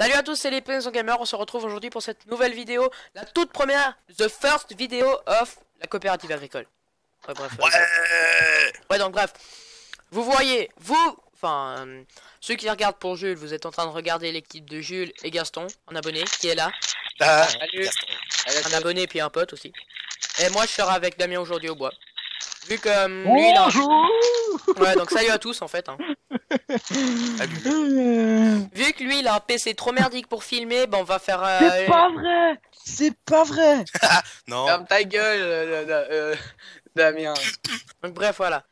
Salut à tous, c'est les Pins Gamer, on se retrouve aujourd'hui pour cette nouvelle vidéo, la toute première, the first video of la coopérative agricole. Ouais, bref. euh, Ouais Ouais, donc bref. Vous voyez, vous, enfin, euh, ceux qui regardent pour Jules, vous êtes en train de regarder l'équipe de Jules et Gaston, un abonné, qui est là. Ah, Salut. Gaston. Un abonné puis un pote aussi. Et moi, je serai avec Damien aujourd'hui au bois. Vu que euh, lui, il a... Ouais, donc salut à tous en fait. hein. Salut. Euh, Vu que lui, il a un PC trop merdique pour filmer, ben on va faire... euh, C'est pas vrai C'est pas vrai Non. Ferme ta gueule, euh, euh, euh, Damien. Donc bref, voilà.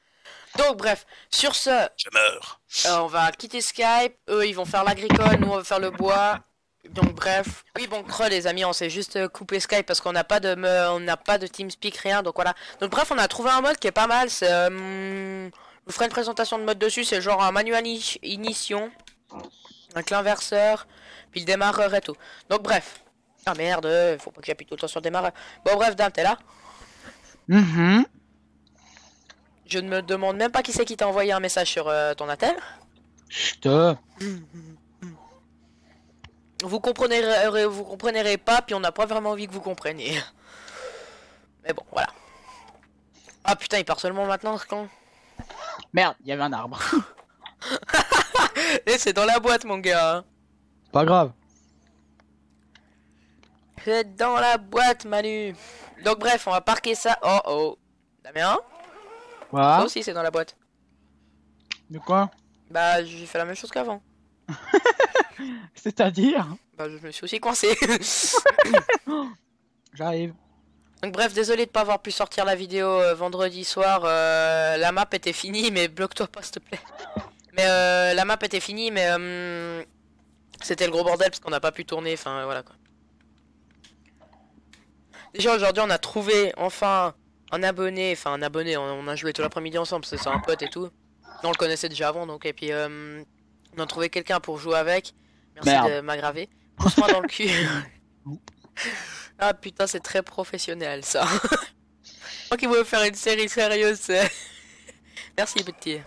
Donc bref, sur ce, Je meurs. Euh, on va quitter Skype, eux ils vont faire l'agricole, nous on va faire le bois. Donc bref. Oui bon creux les amis, on s'est juste euh, coupé Skype parce qu'on n'a pas de me- on n'a pas de TeamSpeak rien donc voilà. Donc bref, on a trouvé un mode qui est pas mal, c'est euh, je vous ferai une présentation de mode dessus, c'est genre un manuel ini- ignition, un l'inverseur, puis le démarreur et tout. Donc bref. Ah merde, euh, faut pas que j'appuie tout le temps sur le démarreur. Bon bref, Dame, t'es là Mhm. Je ne me demande même pas qui c'est qui t'a envoyé un message sur euh, ton attel. Chut, Vous comprenez, vous comprendrez pas, puis on n'a pas vraiment envie que vous compreniez. Mais bon, voilà. Ah putain, il part seulement maintenant, ce con. Merde, il y avait un arbre. Et c'est dans la boîte, mon gars. Pas grave. C'est dans la boîte, Manu. Donc bref, on va parquer ça. Oh oh. Damien, ça Quoi aussi c'est dans la boîte. De quoi? Bah, j'ai fait la même chose qu'avant. C'est-à-dire Bah, je me suis aussi coincé. J'arrive. Donc bref, désolé de pas avoir pu sortir la vidéo euh, vendredi soir. euh, la map était finie, mais bloque-toi pas s'il te plaît. Mais euh, la map était finie, mais c'était le gros bordel parce qu'on n'a pas pu tourner. Enfin voilà quoi. Déjà aujourd'hui, on a trouvé enfin un abonné, enfin un abonné. On, on a joué tout l'après-midi ensemble, parce que c'est un pote et tout. On le connaissait déjà avant, donc et puis on a trouvé quelqu'un pour jouer avec. Merci Merde. de m'aggraver. Pousse-moi dans le cul. Ah putain, c'est très professionnel ça. Moi qui voulais faire une série sérieuse. Merci petit.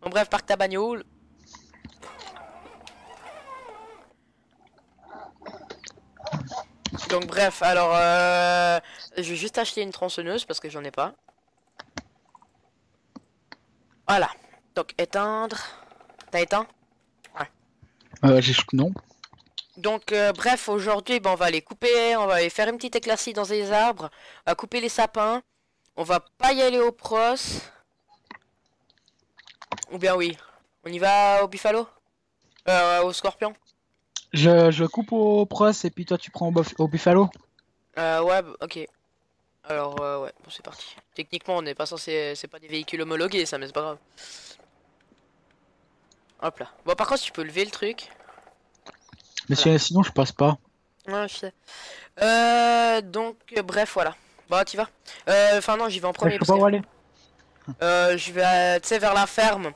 Bon bref, parc ta bagnole. Donc bref, alors euh, je vais juste acheter une tronçonneuse parce que j'en ai pas. Voilà. Donc éteindre. T'as éteint Euh, j'ai... Non. Donc euh, bref, aujourd'hui, ben, on va aller couper, on va aller faire une petite éclaircie dans les arbres, on va couper les sapins, on va pas y aller au pros. Ou bien oui, on y va au buffalo? Euh, Au scorpion? Je, je coupe au pros et puis toi tu prends au, buff- au buffalo? euh, Ouais, bah, ok. Alors euh, ouais, bon c'est parti. Techniquement, on n'est pas censé, c'est pas des véhicules homologués ça, mais c'est pas grave. Hop là. Bon par contre, tu peux lever le truc. Mais si- sinon je passe pas. Ouais, je sais. Euh, donc, euh, bref, voilà. Bah, tu vas. Euh, Enfin, non, j'y vais en Je premier parce que où aller. euh, je vais, tu sais, vers la ferme.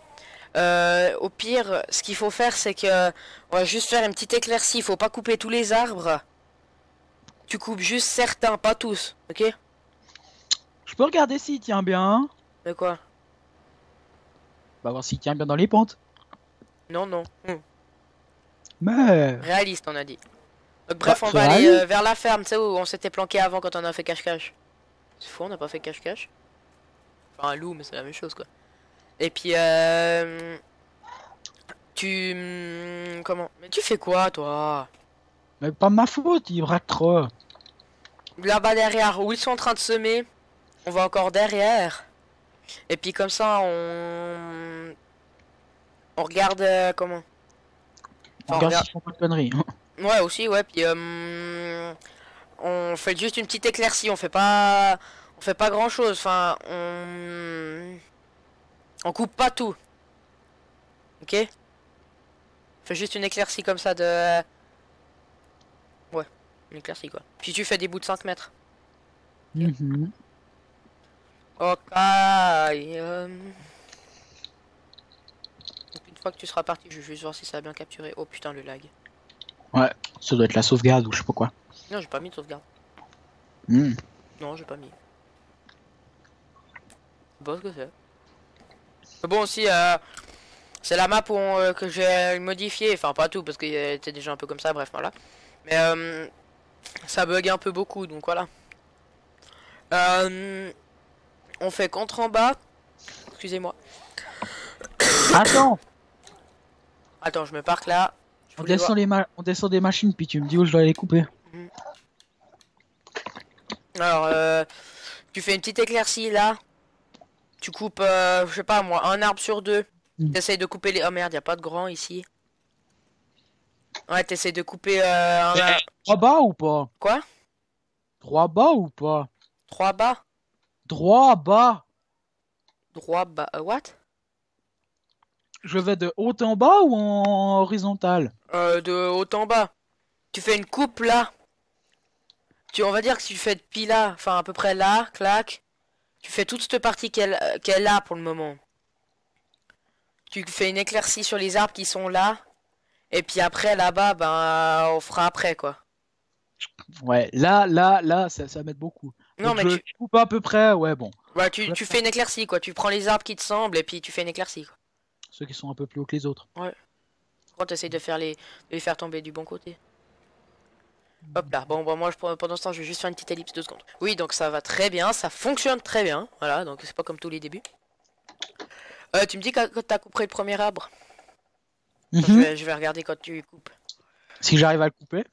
Euh, au pire, ce qu'il faut faire, c'est que on va juste faire une petite éclaircie. Il faut pas couper tous les arbres. Tu coupes juste certains, pas tous, ok? Je peux regarder s'il tient bien. Mais quoi? Bah voir s'il tient bien dans les pentes. Non, non. Mais... Réaliste, on a dit. Donc, bref, Bah, on va aller euh, vers la ferme, tu sais, où on s'était planqué avant quand on a fait cache-cache. C'est fou, on n'a pas fait cache-cache. Enfin, un loup, mais c'est la même chose, quoi. Et puis, euh... Tu... hum, Comment? Mais tu fais quoi, toi? Mais pas ma faute, il braque trop. Là-bas derrière, où ils sont en train de semer, on va encore derrière. Et puis comme ça, on... On regarde... euh, comment On Enfin, regarde regarde- s'ils font pas de conneries. Ouais, aussi, ouais. Puis euh, on fait juste une petite éclaircie. On fait pas, on fait pas grand chose. Enfin, on, on coupe pas tout. Ok? On fait juste une éclaircie comme ça de. Ouais, une éclaircie quoi. Puis tu fais des bouts de 5 mètres. Ok. euh, donc, Une fois que tu seras parti, je vais juste voir si ça a bien capturé. Oh putain, le lag. Ça doit être la sauvegarde ou je sais pas quoi. Non, j'ai pas mis de sauvegarde. Hmm. Non, j'ai pas mis. Pas ce que c'est. Bon, aussi, euh, C'est la map où on, euh, que j'ai modifié, enfin pas tout parce qu'il était déjà un peu comme ça, bref voilà. Mais euh, ça bug un peu beaucoup, donc voilà. Euh, on fait contre en bas. Excusez-moi. Attends, Attends, je me parque là. Je on descend, les ma- on descend des machines, puis tu me dis où je dois les couper. voir- Alors, euh, tu fais une petite éclaircie là. Tu coupes, euh, je sais pas moi, un arbre sur deux. Mm. T'essayes de couper les. Oh merde, y a pas de grand ici. Ouais, t'essayes de couper euh, un- Droit bas ou pas? Quoi? Droit bas ou pas? Trois bas Droit bas Droit bas. euh, what? Je vais de haut en bas ou en horizontal Euh, de haut en bas. Tu fais une coupe là. Tu, on va dire que si tu fais depuis là, enfin à peu près là, clac. Tu fais toute cette partie qu'elle euh, qu'elle a pour le moment. Tu fais une éclaircie sur les arbres qui sont là. Et puis après là-bas, ben on fera après quoi. Ouais, là, là, là, ça, ça m'aide beaucoup. Non Donc mais je tu, coupe à peu près, ouais, bon. ouais, tu, tu fais une éclaircie quoi. Tu prends les arbres qui te semblent et puis tu fais une éclaircie quoi. Ceux qui sont un peu plus hauts que les autres. Quand tu de faire les, de les faire tomber du bon côté. Hop là, bon, bon moi je, pendant ce temps je vais juste faire une petite ellipse de secondes. Oui, donc ça va très bien, ça fonctionne très bien. Voilà, donc c'est pas comme tous les débuts. Euh, tu me dis quand quand t'as coupé le premier arbre Mhm. je, vais, je vais regarder quand tu coupes. Si j'arrive à le couper,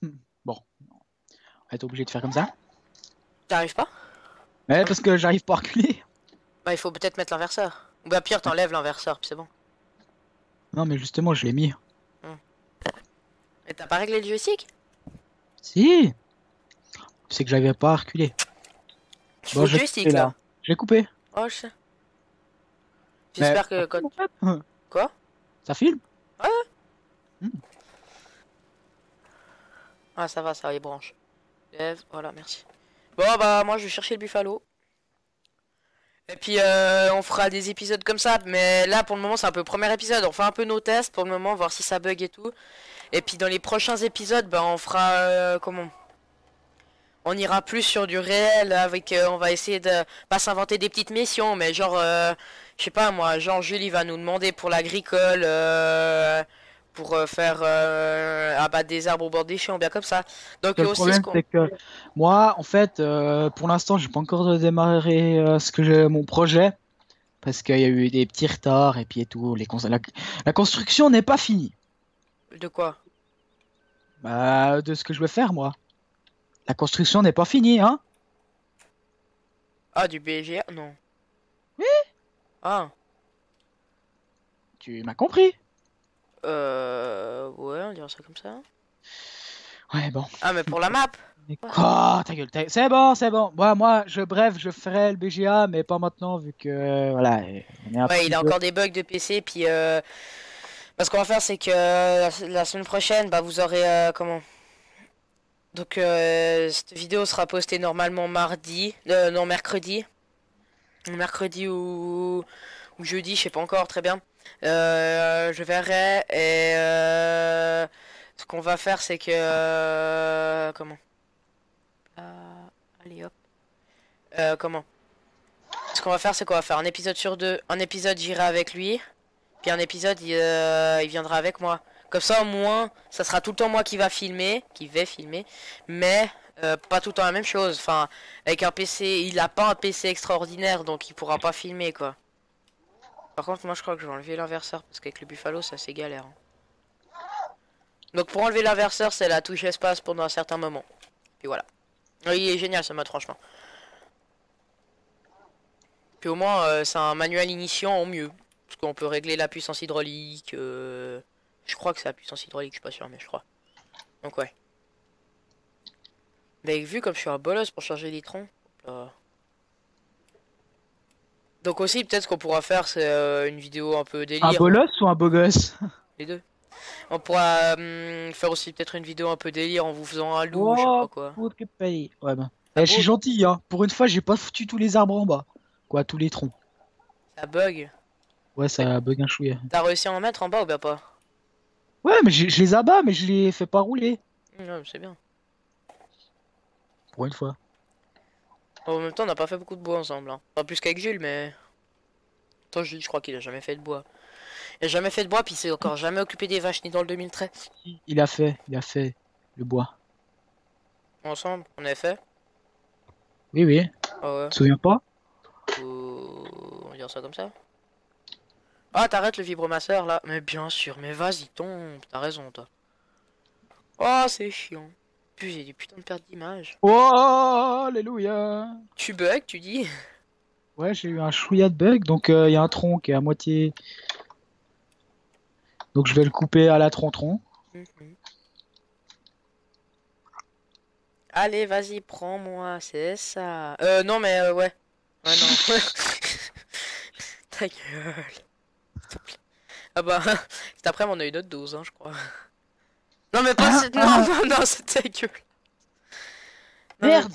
bon. On va être obligé de faire comme ça. T'arrives pas? Ouais, parce que j'arrive pas à reculer. Bah il faut peut-être mettre l'inverseur. Ou bah pire, t'enlèves l'inverseur, puis c'est bon. Non, mais justement, je l'ai mis. Et t'as pas réglé le joystick? Si C'est que j'arrivais pas à reculer. Je Bon, fous le joystick coupé, là. Je l'ai coupé. Oh, je sais. J'espère Mais- que quand... En fait, Quoi? Ça filme? Ah ça va, ça les branche. Lève, voilà, merci. Bon bah moi je vais chercher le buffalo. Et puis euh, on fera des épisodes comme ça, mais là pour le moment c'est un peu le premier épisode, on fait un peu nos tests pour le moment, voir si ça bug et tout. Et puis dans les prochains épisodes, bah on fera euh, comment On ira plus sur du réel avec, euh, on va essayer de pas s'inventer des petites missions, mais genre, euh, je sais pas moi, genre Jules il va nous demander pour l'agricole, euh, pour euh, faire euh, abattre des arbres au bord des champs, bien comme ça. Donc Le problème, ce c'est que moi, en fait, euh, pour l'instant, j'ai pas encore démarré euh, ce que j'ai mon projet parce qu'il y a eu des petits retards et puis et tout. Les cons- la, la construction n'est pas finie. De quoi? Bah, de ce que je veux faire, moi. La construction n'est pas finie, hein Ah, du BGA Non. Oui Ah, Tu m'as compris euh... Ouais, on dirait ça comme ça. Ouais, bon. Ah, mais pour la map Mais quoi, ta gueule, ta- c'est bon, c'est bon. Moi, moi, je, bref, je ferai le BGA, mais pas maintenant, vu que, voilà, on est un Ouais, il a encore des bugs de PC, puis... Euh... bah, ce qu'on va faire, c'est que euh, la, la semaine prochaine, bah, vous aurez... euh, comment? Donc, euh, cette vidéo sera postée normalement mardi, euh, non, mercredi. Mercredi ou... ou jeudi, je sais pas encore très bien. Euh, je verrai, et... Euh... Ce qu'on va faire, c'est que... euh, Comment? Euh, Allez, hop. Euh, comment? Ce qu'on va faire, c'est qu'on va faire un épisode sur deux. Un épisode, j'irai avec lui. Puis un épisode, il, euh, il viendra avec moi. Comme ça, au moins, ça sera tout le temps moi qui va filmer, qui vais filmer. Mais euh, pas tout le temps la même chose. Enfin, avec un PC, il a pas un PC extraordinaire, donc il pourra pas filmer, quoi. Par contre, moi, je crois que je vais enlever l'inverseur, parce qu'avec le Buffalo, ça c'est galère. hein. Donc pour enlever l'inverseur, c'est la touche espace pendant un certain moment. Puis voilà. Il est génial ce mode, franchement. Puis au moins, euh, c'est un manuel initiant en mieux. Parce qu'on peut régler la puissance hydraulique. euh, Je crois que c'est la puissance hydraulique, je suis pas sûr, mais je crois. Donc ouais. Avez vu comme je suis un bolos pour charger les troncs là. Donc aussi, peut-être ce qu'on pourra faire, c'est euh, une vidéo un peu Un délire. bolos ou un beau gosse Les deux. On pourra hum, faire aussi peut-être une vidéo un peu délire en vous faisant un loup, je sais Oh. pas quoi. Ouais, ben. Eh, je suis gentil, hein. Pour une fois, j'ai pas foutu tous les arbres en bas. Quoi, tous les troncs. Ça bug. Ouais, ça bug un chouïa. T'as réussi à en mettre en bas ou bien pas? Ouais, mais je je les abats, mais je les fais pas rouler. Ouais, c'est bien. Pour une fois. En même temps, on n'a pas fait beaucoup de bois ensemble. Hein. Pas plus qu'avec Jules, mais. Toi, Jules, je crois qu'il a jamais fait de bois. Il a jamais fait de bois, puis il s'est encore jamais occupé des vaches ni dans le 2013. Il a fait, il a fait le bois. Ensemble, on avait fait. Oui, oui. Ah ouais. Tu te souviens pas? Ou- On va dire ça comme ça. Ah, t'arrêtes le vibromasseur là. Mais bien sûr, mais vas-y, tombe. T'as raison, toi. Oh, c'est chiant. J'ai des putains de pertes d'image. Oh, alléluia Tu bugs, tu dis Ouais, j'ai eu un chouïa de bug, donc euh, il y a un tronc qui est à moitié. Donc je vais le couper à la tronc-tronc. Mhm. Allez, vas-y, prends-moi, c'est ça. Euh, non, mais euh, ouais. Ouais, non. Ta gueule. Ah bah, c'est après, on a une autre dose, hein, je crois. Non, mais pas Ah, cette. Non, ah. non, non, c'est ta gueule. Non, Merde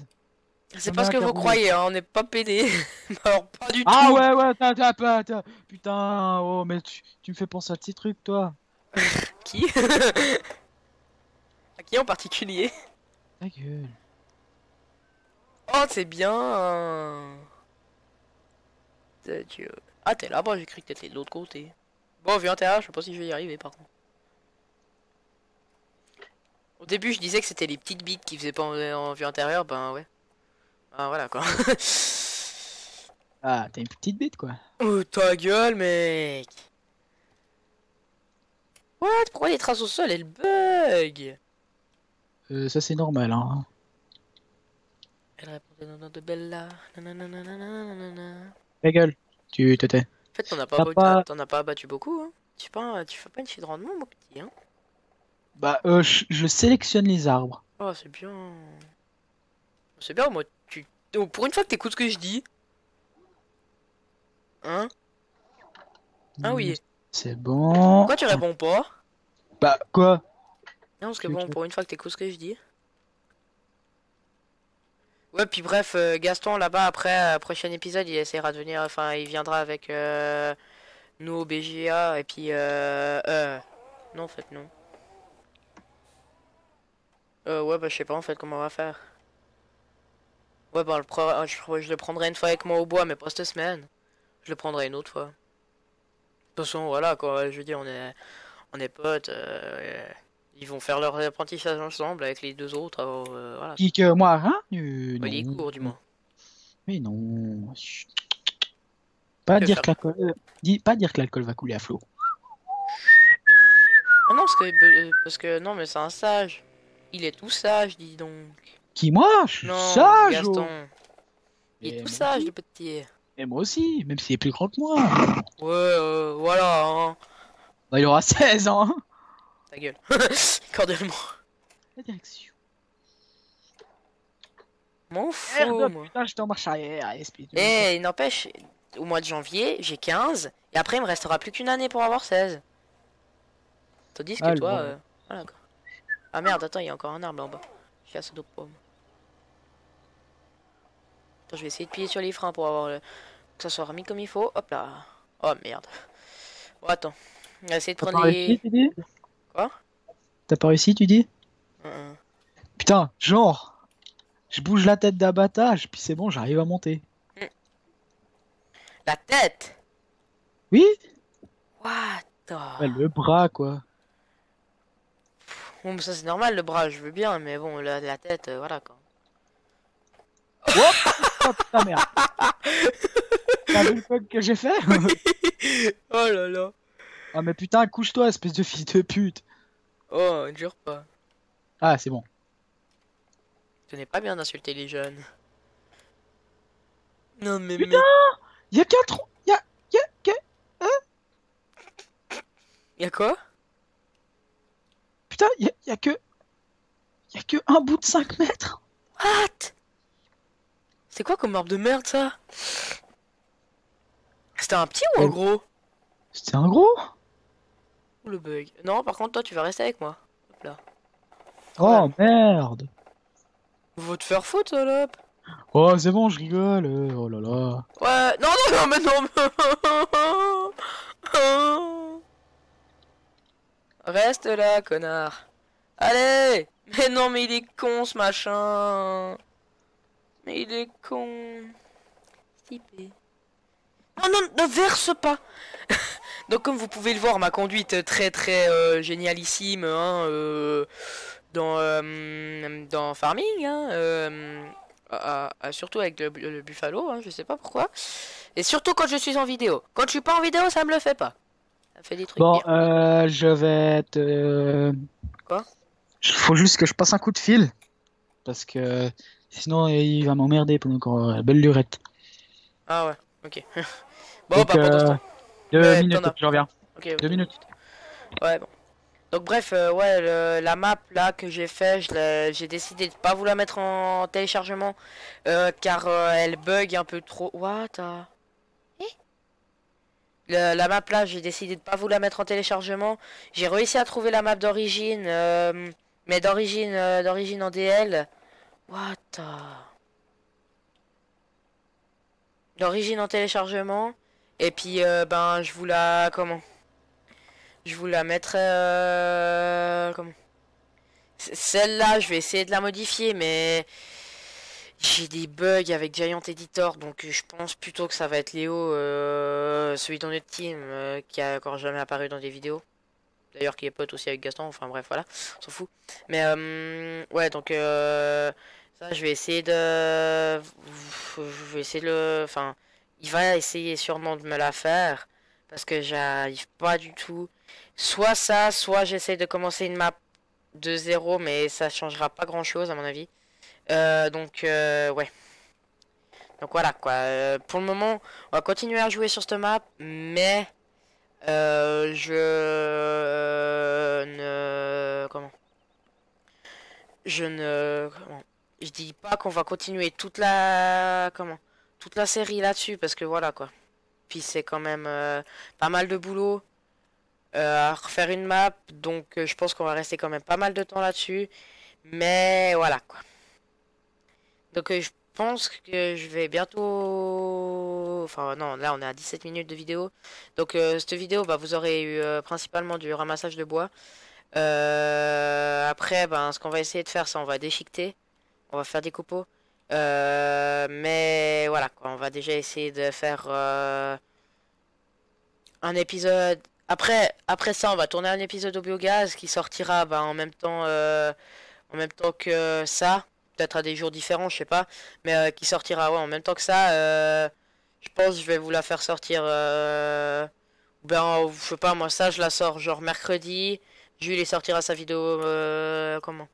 C'est pas ce que un vous croyez, hein, on n'est pas pédé. Alors, pas du Ah tout. ouais, ouais, t'as, t'as, t'as, t'as- Putain, oh, mais tu, tu me fais penser à ces trucs, toi. Qui? À qui en particulier? Ta gueule. Oh, c'est bien. Ta gueule. Ah, t'es là-bas, j'ai cru que t'étais de l'autre côté. Bon, vu intérieur, je sais pas si je vais y arriver par contre. Au début, je disais que c'était les petites bites qui faisaient pas en, en vue intérieure, ben ouais. Ah, voilà quoi. Ah, t'as une petite bite, quoi. oh, ta gueule, mec. What Pourquoi les traces au sol, elles bug Euh, ça, c'est normal, hein. Elle répondait non, non, de Bella. Ta gueule. Tu t'étais. En fait, t'en as pas, as abattu beaucoup, hein. Tu fais pas, tu fais pas une chie de rendement, mon petit, hein. Bah, euh, je, je sélectionne les arbres. Oh, c'est bien. C'est bien, moi, tu... oh, pour une fois que t'écoutes ce que je dis. Hein? Ah oui. C'est bon. Pourquoi tu réponds pas? Bah, quoi? Non, parce que bon, pour une fois que t'écoutes ce que je dis. Ouais, puis bref, euh, Gaston, là-bas, après, euh, prochain épisode, il essaiera de venir, enfin, il viendra avec euh, nous au BGA, et puis, euh, euh, non, en fait, non. Euh, ouais, bah, je sais pas, en fait, comment on va faire. Ouais, bah, le pro- je, je le prendrai une fois avec moi au bois, mais pas cette semaine. Je le prendrai une autre fois. De toute façon, voilà, quoi, je veux dire, on est, on est potes, euh, ils vont faire leur apprentissage ensemble avec les deux autres, alors, euh, voilà. Qui que moi, hein Euh, Ouais, les cours, du moins. Mais non. Pas dire que l'alcool, euh, dis, pas dire que l'alcool va couler à flot. Ah non, parce que, euh, parce que, non, mais c'est un sage. Il est tout sage, dis donc. Qui moi? Je suis Non, sage. oh. Gaston. Il Et est tout sage, aussi. le petit. Et moi aussi, même s'il est plus grand que moi. Ouais, euh, voilà, hein. Bah, il aura 16 ans. hein. Ta gueule. Cordialement. La direction. M'en fous, moi. putain, j'étais en marche arrière. Eh, il n'empêche, au mois de janvier, j'ai 15, et après, il me restera plus qu'une année pour avoir 16. Tandis que Ah, toi, euh, voilà quoi. Ah merde, attends, il y a encore un arbre en bas. De. Attends, je vais essayer de piler sur les freins pour avoir le... que ça soit remis comme il faut. Hop là. Oh merde. Bon, attends. On va essayer de prendre les. réussi, Quoi? T'as pas réussi, tu dis? Putain, genre, je bouge la tête d'abattage, puis c'est bon, j'arrive à monter. La tête? Oui? What Le bras, quoi. Bon, mais ça c'est normal, le bras, je veux bien, mais bon, la, la tête, euh, voilà quoi. Oh putain, merde. T'as vu le bug que j'ai fait oh là là. Ah, mais putain, couche-toi, espèce de fils de pute. Oh, ne jure pas. Ah, c'est bon. Ce n'est pas bien d'insulter les jeunes. Non mais... Putain mais... Y'a qu'un tronc. Y'a. Y'a. Y'a. Y'a quoi? Putain, y'a y a que. Y'a que un bout de 5 mètres. What? C'est quoi comme arbre de merde ça? C'était un petit ou un Euh. gros? C'était un gros? Le bug Non, par contre, toi, tu vas rester avec moi. Hop là. Oh merde Vous te faire foutre, salope Oh, c'est bon, je rigole. Oh là là. Ouais, non, non, non, mais non. Reste là, connard. Allez Mais non, mais il est con, ce machin. Mais il est con. Stipé. Non, non, ne verse pas Donc comme vous pouvez le voir, ma conduite très très euh, génialissime hein, euh, dans euh, dans Farming, hein, surtout avec le, le buffalo, hein, je sais pas pourquoi. Et surtout quand je suis en vidéo. Quand je suis pas en vidéo, ça me le fait pas. Fait des trucs. Bon, euh, je vais te. Quoi? Il faut juste que je passe un coup de fil. Parce que sinon, il va m'emmerder pendant encore la belle lurette. Ah ouais, ok. bon, Donc, bah ce euh. Deux Ouais, minutes, je reviens. Deux minutes. Ouais, bon. Donc bref, euh, ouais, le- la map là que j'ai fait, j'ai décidé de pas vous la mettre en téléchargement euh, car euh, elle bug un peu trop. What? La map là, j'ai décidé de pas vous la mettre en téléchargement. J'ai réussi à trouver la map d'origine, euh, mais d'origine euh, d'origine en DL. What? ah. D'origine en téléchargement. Et puis euh, ben je vous la comment? Je vous la mettrai comment? Celle-là, je vais essayer de la modifier, mais j'ai des bugs avec Giant Editor, donc je pense plutôt que ça va être Léo, euh, celui dans notre team, euh, qui a encore jamais apparu dans des vidéos. D'ailleurs, qui est pote aussi avec Gaston, enfin bref, voilà, on s'en fout. Mais euh, ouais, donc euh, ça, je vais essayer de, je vais essayer de le, enfin, il va essayer sûrement de me la faire parce que j'arrive pas du tout. Soit ça, soit j'essaie de commencer une map de zéro, mais ça changera pas grand chose à mon avis. Euh, donc euh, ouais. Donc voilà quoi. Euh, pour le moment, on va continuer à jouer sur cette map, mais euh, je ne comment? Je ne comment? Je dis pas qu'on va continuer toute la comment? Toute la série là-dessus parce que voilà quoi. Puis c'est quand même euh, pas mal de boulot euh, à refaire une map, donc euh, je pense qu'on va rester quand même pas mal de temps là-dessus. Mais voilà quoi. Donc euh, je pense que je vais bientôt... Enfin non, là on est à 17 minutes de vidéo. Donc euh, cette vidéo, bah, vous aurez eu euh, principalement du ramassage de bois. Après, ben, ce qu'on va essayer de faire, c'est on va déchiqueter. On va faire des copeaux. Mais voilà, quoi, on va déjà essayer de faire un épisode. Après, après ça, on va tourner un épisode au biogaz qui sortira bah, en même temps, en même temps que ça, peut-être à des jours différents, je sais pas, mais euh, qui sortira ouais, en même temps que ça. euh, je pense que je vais vous la faire sortir. Euh, ben, je sais pas, moi ça, je la sors genre mercredi. Jules sortira sa vidéo comment?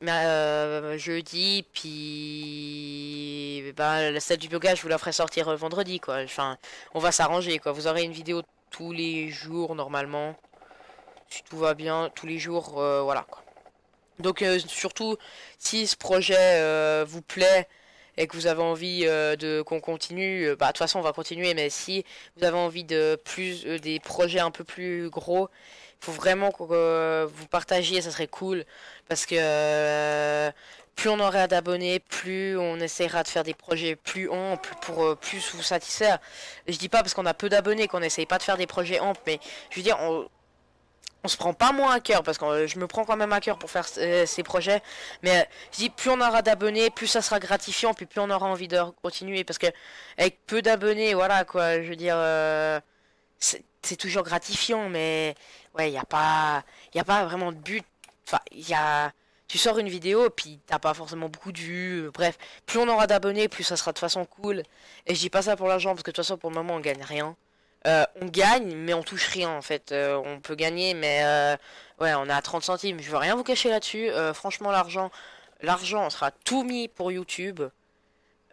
Mais, jeudi, puis ben, celle du biogaz, je vous la ferai sortir vendredi, quoi. Enfin, on va s'arranger, quoi. Vous aurez une vidéo tous les jours, normalement. Si tout va bien, tous les jours, voilà, quoi. Donc, euh, surtout, si ce projet euh, vous plaît et que vous avez envie euh, de qu'on continue, bah, de toute façon, on va continuer, mais si vous avez envie de plus, des projets un peu plus gros, faut vraiment que vous partagiez, ça serait cool parce que plus on aura d'abonnés, plus on essaiera de faire des projets plus amples pour plus vous satisfaire. Je dis pas parce qu'on a peu d'abonnés qu'on essaye pas de faire des projets amples, mais je veux dire, on, on se prend pas moins à cœur parce que euh, je me prends quand même à cœur pour faire euh, ces projets. Mais euh, je plus on aura d'abonnés, plus ça sera gratifiant, puis plus on aura envie de continuer parce que avec peu d'abonnés, voilà quoi, je veux dire, c'est toujours gratifiant, mais ouais, il y a pas, il y a pas vraiment de but. Enfin, il y a tu sors une vidéo puis t'as pas forcément beaucoup de vues. Bref, plus on aura d'abonnés, plus ça sera de façon cool. Et je dis pas ça pour l'argent parce que de toute façon pour le moment on gagne rien. Euh, on gagne mais on touche rien en fait. Euh, on peut gagner mais euh, ouais on est à 30 centimes. Je veux rien vous cacher là-dessus. Euh, franchement l'argent, l'argent sera tout mis pour YouTube.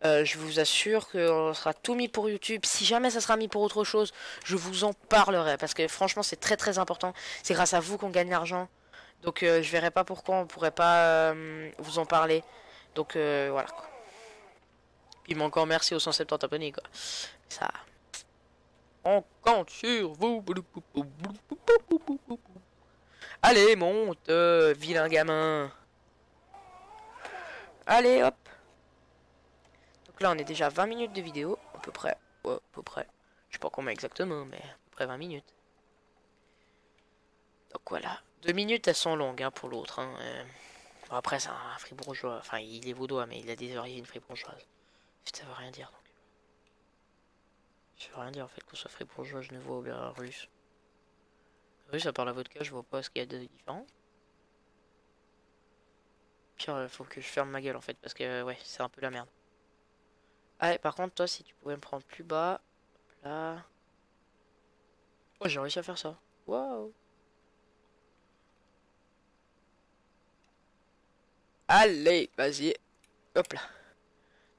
Je vous assure qu'on sera tout mis pour YouTube. Si jamais ça sera mis pour autre chose, je vous en parlerai parce que franchement c'est très très important. C'est grâce à vous qu'on gagne l'argent. Donc je verrai pas pourquoi on pourrait pas vous en parler. Donc voilà quoi. Puis encore merci aux 170 abonnés quoi. Ça. On compte sur vous. Allez monte, euh, vilain gamin. Allez hop. Donc là on est déjà à 20 minutes de vidéo à peu près. Ouais, à peu près. Je sais pas combien exactement mais à peu près 20 minutes. Donc voilà. Deux minutes, elles sont longues hein, pour l'autre. Hein. euh. Bon, après, c'est un fribourgeois. Enfin, il est vaudois, mais il a des origines fribourgeoises. Ça veut rien dire. Donc. Je veux rien dire en fait, qu'on soit fribourgeois, genevois ou bien russe. Russe, à part la vodka, je vois pas ce qu'il y a de différent. Pire, euh, faut que je ferme ma gueule en fait, parce que ouais, c'est un peu la merde. Ah, par contre, toi, si tu pouvais me prendre plus bas, là. Oh, j'ai réussi à faire ça. Waouh! Allez, vas-y. Hop là.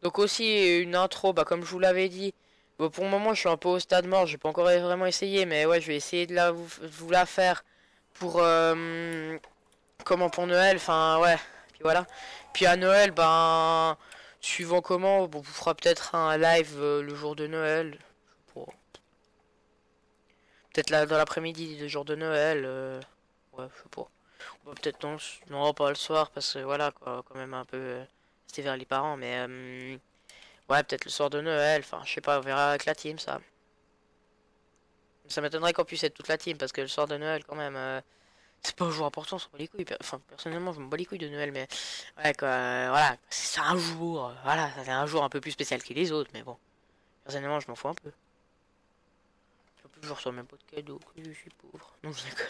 Donc aussi une intro, bah comme je vous l'avais dit. Bon, pour le moment, je suis un peu au stade mort. J'ai pas encore vraiment essayé, mais ouais, je vais essayer de la vous, la faire pour euh, comment pour Noël. Enfin ouais. Puis voilà. Puis à Noël, ben suivant comment, bon, on vous fera peut-être un live euh, le jour de Noël. Peut-être là dans l'après-midi, le jour de Noël. euh, Ouais, je sais pas. Peut-être non, non, pas le soir parce que voilà quoi, quand même un peu. euh, C'était vers les parents, mais ouais, peut-être le soir de Noël. Enfin, je sais pas, on verra avec la team ça. Ça m'étonnerait qu'on puisse être toute la team parce que le soir de Noël, quand même, euh, c'est pas un jour important, bat les couilles. Enfin, personnellement, je me bats les couilles de Noël, mais ouais, quoi, euh, voilà, c'est un jour, euh, voilà, c'est un jour un peu plus spécial que les autres, mais bon, personnellement, je m'en fous un peu. Je reçois même pas de cadeaux, que je suis pauvre. Non, je déconne.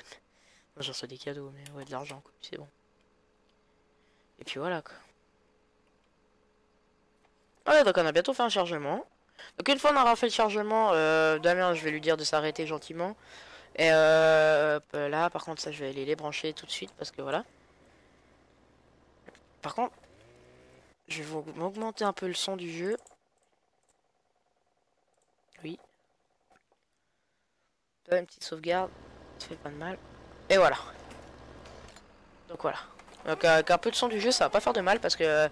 Moi, je reçois des cadeaux, mais ouais, de l'argent, c'est bon. Et puis voilà, quoi. Voilà, donc on a bientôt fait un chargement. Donc une fois on aura fait le chargement, euh, Damien, je vais lui dire de s'arrêter gentiment. Et euh, hop, là, par contre, ça, je vais aller les brancher tout de suite parce que voilà. Par contre, je vais m'augmenter un peu le son du jeu. Oui. Une petite sauvegarde, ça fait pas de mal. Et voilà. Donc voilà. Donc avec un peu de son du jeu, ça va pas faire de mal parce que euh,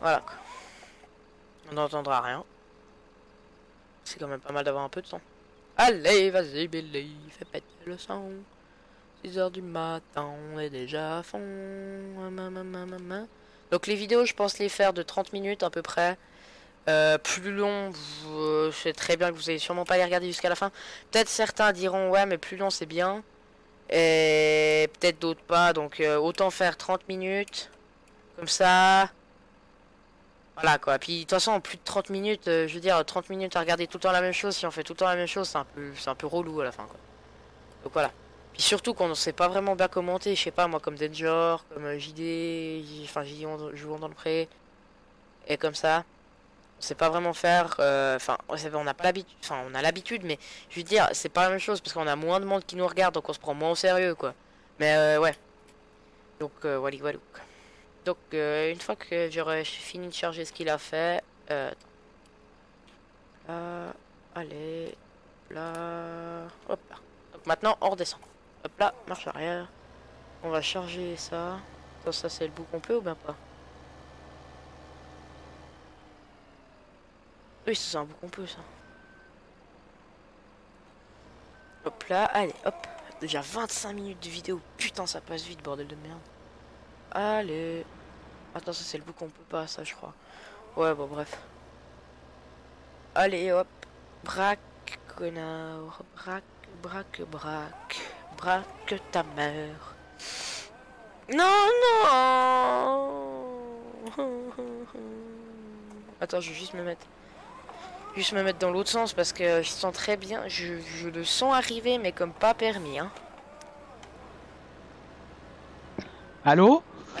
voilà. On n'entendra rien. C'est quand même pas mal d'avoir un peu de son. Allez, vas-y, Billy, fais péter le son. 6 heures du matin, on est déjà à fond. Donc les vidéos, je pense les faire de 30 minutes à peu près. Euh, plus long, vous- euh, je sais très bien que vous allez sûrement pas les regarder jusqu'à la fin. Peut-être certains diront ouais, mais plus long c'est bien. Et peut-être d'autres pas. Donc euh, autant faire 30 minutes. Comme ça. Voilà quoi. Puis de toute façon, plus de 30 minutes, euh, je veux dire, 30 minutes à regarder tout le temps la même chose. Si on fait tout le temps la même chose, c'est un peu, un peu relou à la fin quoi. Donc voilà. Puis surtout qu'on ne sait pas vraiment bien commenter. Je sais pas moi, comme Danger, comme euh, JD, enfin JD jouant dans le pré. Et comme ça. On sait pas vraiment faire. euh, Enfin, on n'a pas l'habitude. Enfin, on a l'habitude, mais je veux dire, c'est pas la même chose parce qu'on a moins de monde qui nous regarde, donc on se prend moins au sérieux, quoi. Mais euh, ouais. Donc, euh, wally. Donc, euh, une fois que j'aurai fini de charger ce qu'il a fait, euh, là, allez, là, hop là. Donc maintenant, on redescend. Hop là, marche arrière. On va charger ça. Attends, ça c'est le bout complet ou bien pas? Oui, c'est un bout complet ça. Hop là, allez, hop. Déjà 25 minutes de vidéo. Putain, ça passe vite, bordel de merde. Allez. Attends, ça c'est le bout qu'on peut pas, ça je crois. Ouais, bon, bref. Allez, hop. Braque, connard. Braque, braque, braque. Braque ta mère. Non, non Attends, je vais juste me mettre... Juste me mettre dans l'autre sens parce que je sens très bien. Je, je le sens arriver, mais comme pas permis, hein.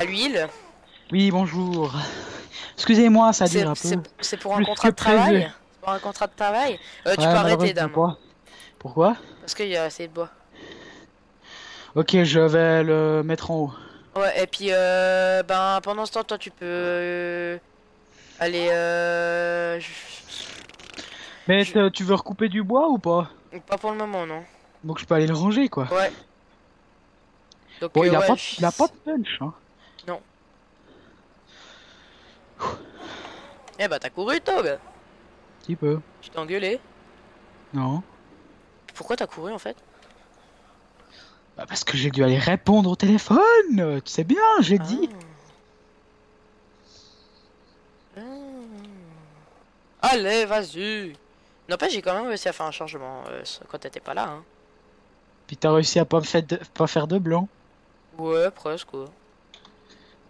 À l'huile Oui, bonjour. Excusez-moi, ça dure un peu. c'est pour un contrat de travail. C'est pour un contrat de travail Euh, Tu peux arrêter, dame. Pourquoi Pourquoi? Parce qu'il y a assez de bois. Ok, je vais le mettre en haut. Ouais, et puis, euh, ben, pendant ce temps, toi, tu peux euh, aller, euh, je- Mais Je- tu veux recouper du bois ou pas? Pas pour le moment, non. Donc je peux aller le ranger quoi. Ouais. Donc, Bon, il euh, a, ouais, pas, je- il a pas de punch. Hein. Eh bah, t'as couru. Un petit peu. Tu t'es engueulé. Non. Pourquoi t'as couru, en fait? Bah, parce que j'ai dû aller répondre au téléphone. Tu sais bien, j'ai dit. Ah. Ah. Allez, vas-y. N'empêche, j'ai quand même réussi à faire un chargement euh, quand t'étais pas là, hein. Puis t'as réussi à pas, me faire de, pas faire de blanc. Ouais, presque, quoi.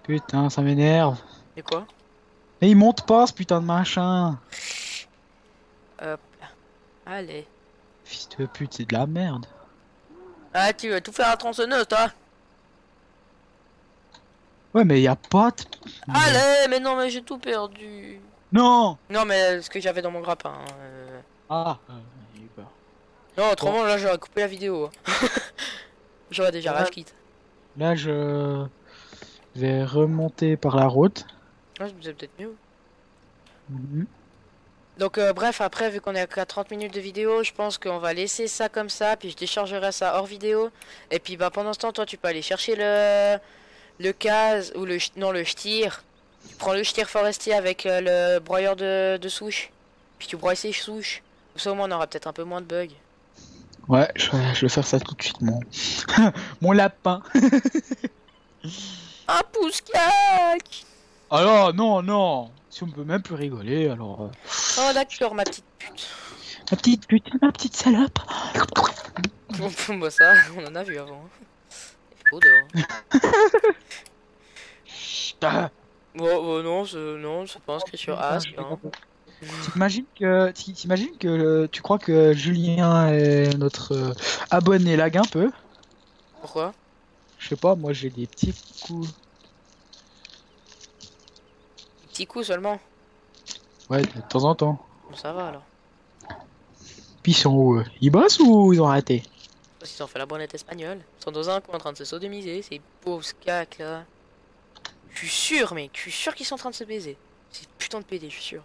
Putain, ça m'énerve. Et quoi? Mais il monte pas ce putain de machin. Hop là. Allez. Fils de pute, c'est de la merde. Ah, tu veux tout faire à tronçonneuse, toi? Ouais, mais y a pas de... Allez, mais non, mais j'ai tout perdu. Non Non, mais ce que j'avais dans mon grappin. euh. Ah, euh, peur. Non, autrement, là, j'aurais coupé la vidéo. hein. j'aurais déjà rage quitte. Là, je vais remonter par la route. Ouais, c'est peut-être mieux. Mhm. Donc, euh, bref, après, vu qu'on est qu'à 30 minutes de vidéo, je pense qu'on va laisser ça comme ça. Puis je déchargerai ça hors vidéo. Et puis, bah, pendant ce temps, toi, tu peux aller chercher le. Le case ou le. Non, le ch'tir. Tu prends le ch'tir forestier avec euh, le broyeur de, de souches. Puis tu broies ces souches. Comme ça, au moins, on aura peut-être un peu moins de bugs. Ouais, je vais, je vais faire ça tout de suite, mon... mon lapin. Un pouce-cac Alors, non, non. Si on peut même plus rigoler, alors... euh, Oh, d'accord, ma petite pute. Ma petite pute, ma petite salope. Moi, ça, on en a vu avant. Il fait beau dehors. Ah, Oh, non, c'est- non, c'est pas inscrit sur Ask. hein. T'imagines que, t'i- t'imagines que euh, tu crois que Julien est notre euh, abonné lag un peu? Pourquoi? Je sais pas, moi j'ai des petits coups. Petit coup seulement. Ouais, de temps en temps. Bon, ça va alors. Puis ils sont où eux Ils bossent ou ils ont arrêté? Parce qu'ils ont fait la brunette espagnole. Ils sont dans un coin en train de se sodomiser, ces pauvres cacs là. Je suis sûr, mec, je suis sûr qu'ils sont en train de se baiser. C'est putain de PD, je suis sûr.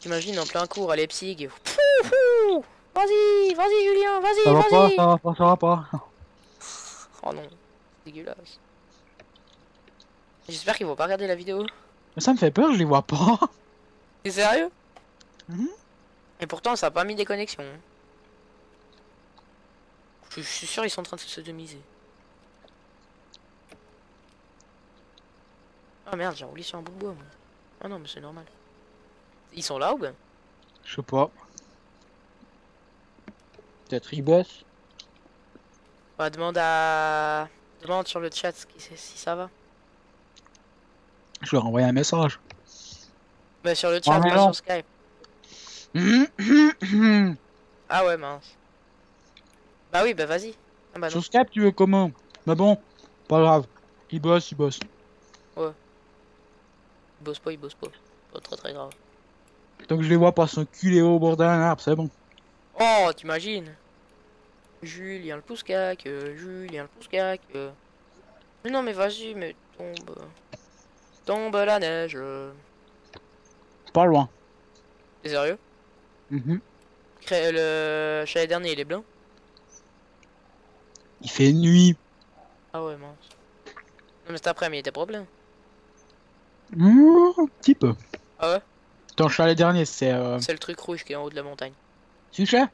T'imagines en plein cours à Leipzig. Vas-y, vas-y Julien, vas-y, Ça va pas, vas-y. ça va pas, ça va pas. Oh non, c'est dégueulasse. J'espère qu'ils vont pas regarder la vidéo. Mais ça me fait peur, je les vois pas. T'es sérieux? Mhm. Et pourtant, ça a pas mis des connexions. Je je suis sûr ils sont en train de se sodomiser. Ah merde, j'ai roulé sur un bout de bois, moi. Ah non, mais c'est normal. Ils sont là ou ben Je sais pas. Peut-être ils bossent. Bah, demande à... Demande sur le chat si ça va. Je leur ai envoyé un message. Bah, sur le chat, mais pas sur Skype. Sur Ah ouais, mince. Bah oui, bah vas-y. Ah bah non. Skype, tu veux comment? Mais bon, pas grave. Ils bossent, ils bossent. Il bosse pas, il bosse pas. Pas très très grave. Donc je les vois pas s'enculer au bord d'un arbre, c'est bon. Oh, t'imagines? Julien le pouce-cac, euh, Julien le pouce-cac. euh. Mais non, mais vas-y, mais tombe. Tombe la neige. Pas loin. T'es sérieux? Mhm. Cré- Le chalet dernier, il est blanc? Il fait nuit. Ah ouais, mince. Non, mais cet après-midi, il était pas plein. Mmh, un petit peu. Ah ouais? Ton chalet dernier, c'est euh, C'est le truc rouge qui est en haut de la montagne. suchet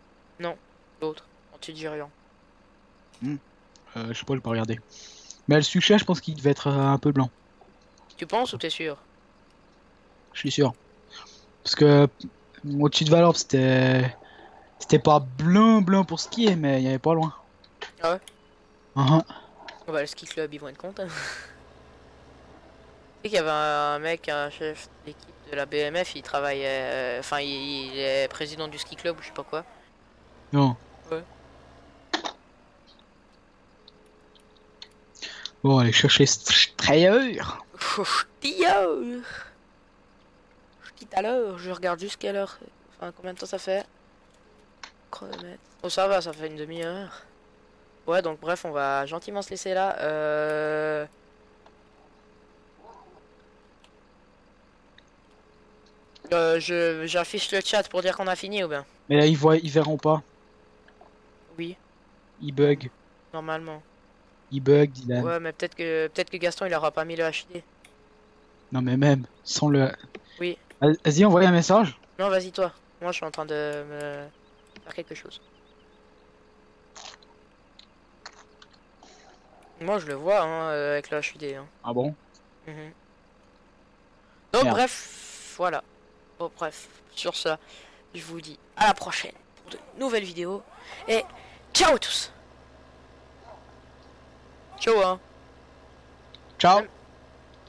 L'autre, en dessus de Girion. euh, Je sais pas, j'ai pas regardé. Mais le suchet, je pense qu'il devait être euh, un peu blanc. Tu penses ou t'es sûr? Je suis sûr. Parce que au-dessus de Valorbe, c'était. C'était pas blanc, blanc pour skier, mais il y avait pas loin. Ah ouais? Mhm. Oh bah, le ski club, ils vont être contents. tu sais qu'il y avait un mec, un chef d'équipe de la BMF, il travaille. euh, Enfin, il, il est président du ski club ou je sais pas quoi. Non. Ouais. Bon, allez chercher Strayer. Oh, ch'tilleur Ch'ti à l'heure, je regarde juste quelle heure. Enfin, combien de temps ça fait Chronomètre. Oh, ça va, ça fait une demi-heure. Ouais, donc bref, on va gentiment se laisser là. Euh... Euh, je j'affiche le chat pour dire qu'on a fini ou bien? Mais là, ils, voient, ils verront pas. Oui, Ils bug. normalement. Ils bug, Dylan. Ouais, mais peut-être que peut-être que Gaston il aura pas mis le HD. Non, mais même, sans le. Oui. Vas-y, envoie un message. Non, vas-y toi. Moi, je suis en train de me faire quelque chose. Moi, je le vois hein, euh, avec le HUD. Hein. Ah bon? Mhm. Donc, Merde. bref, voilà. Bon, bref, sur ça, je vous dis à la prochaine pour de nouvelles vidéos. Et ciao à tous Ciao, hein Ciao.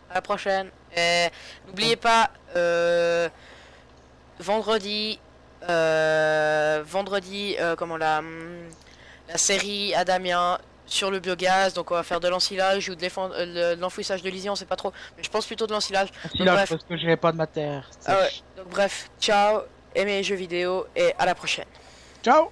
À la prochaine. Et n'oubliez pas, euh, vendredi, euh, vendredi, euh, comment la, hum, la série à Damien sur le biogaz. Donc on va faire de l'ensilage ou de euh, l'enfouissage de lisier, on sait pas trop. Mais je pense plutôt de l'ensilage. Parce que j'ai pas de matière. Ah ouais. Donc bref, ciao, aimez les jeux vidéo et à la prochaine. Ciao